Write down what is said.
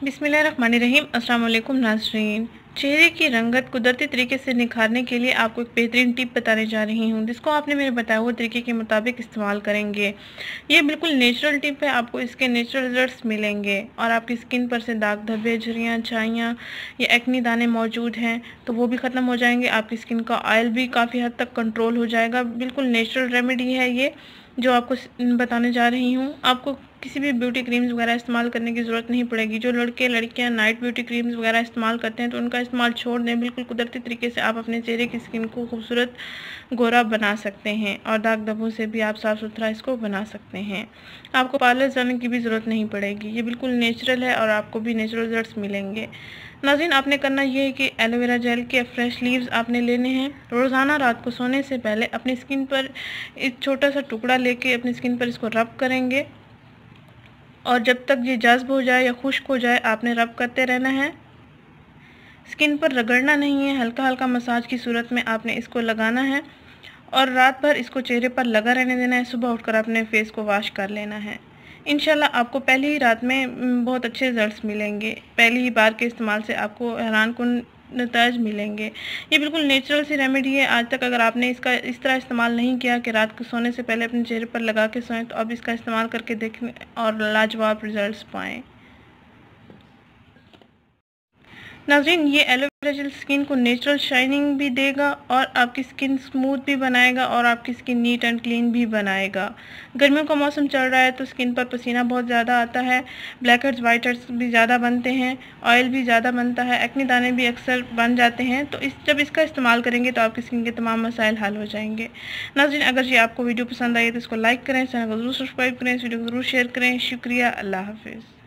बिसमीम अल्लाम नाजरीन। चेहरे की रंगत कुदरती तरीके से निखारने के लिए आपको एक बेहतरीन टिप बताने जा रही हूँ, जिसको आपने मेरे बताया हुए तरीके के मुताबिक इस्तेमाल करेंगे। ये बिल्कुल नेचुरल टिप है, आपको इसके नेचुरल रिजल्ट्स मिलेंगे और आपकी स्किन पर से दाग धब्बे, झुरियाँ छाइयाँ या एक्नी दाने मौजूद हैं तो वो भी ख़त्म हो जाएँगे। आपकी स्किन का ऑयल भी काफ़ी हद तक कंट्रोल हो जाएगा। बिल्कुल नेचुरल रेमेडी है ये, जो आपको बताने जा रही हूँ। आपको किसी भी ब्यूटी क्रीम्स वगैरह इस्तेमाल करने की ज़रूरत नहीं पड़ेगी। जो लड़के, लड़कियाँ नाइट ब्यूटी क्रीम्स वगैरह इस्तेमाल करते हैं तो उनका इस्तेमाल छोड़ दें। बिल्कुल कुदरती तरीके से आप अपने चेहरे की स्किन को खूबसूरत गोरा बना सकते हैं और दाग धब्बों से भी आप साफ़ सुथरा इसको बना सकते हैं। आपको पार्लर जाने की भी ज़रूरत नहीं पड़ेगी। ये बिल्कुल नेचुरल है और आपको भी नेचुरल रिज़ल्ट मिलेंगे। नाजिन आपने करना ये है कि एलोवेरा जेल के फ्रेश लीव्स आपने लेने हैं। रोज़ाना रात को सोने से पहले अपनी स्किन पर एक छोटा सा टुकड़ा लेके अपनी स्किन पर इसको रब करेंगे। और जब तक ये जज्ब हो जाए या खुश्क हो जाए, आपने रब करते रहना है। स्किन पर रगड़ना नहीं है हल्का हल्का मसाज की सूरत में आपने इसको लगाना है और रात भर इसको चेहरे पर लगा रहने देना है। सुबह उठकर अपने फेस को वॉश कर लेना है। इनशाला आपको पहली ही रात में बहुत अच्छे रिजल्ट्स मिलेंगे। पहली ही बार के इस्तेमाल से आपको हैरान कन नतज मिलेंगे। ये बिल्कुल नेचुरल सी रेमेडी है। आज तक अगर आपने इसका इस तरह इस्तेमाल नहीं किया कि रात को सोने से पहले अपने चेहरे पर लगा के सोएँ तो अब इसका इस्तेमाल करके देखें और लाजवाब रिजल्ट्स पाएँ। नाजरीन, ये एलोवेरा जेल स्किन को नेचुरल शाइनिंग भी देगा और आपकी स्किन स्मूथ भी बनाएगा और आपकी स्किन नीट एंड क्लीन भी बनाएगा। गर्मियों का मौसम चल रहा है तो स्किन पर पसीना बहुत ज़्यादा आता है। ब्लैक हेड्स वाइट हेड्स भी ज़्यादा बनते हैं ऑयल भी ज़्यादा बनता है एक्नी दाने भी अक्सर बन जाते हैं। तो इस, जब इसका इस्तेमाल करेंगे तो आपकी स्किन के तमाम मसाइल हल हो जाएँगे। नाजरीन, अगर ये आपको वीडियो पसंद आई तो इसको लाइक करें, चैनल को ज़रूर सब्सक्राइब करें, इस वीडियो को ज़रूर शेयर करें। शुक्रिया, अल्लाह हाफिज़।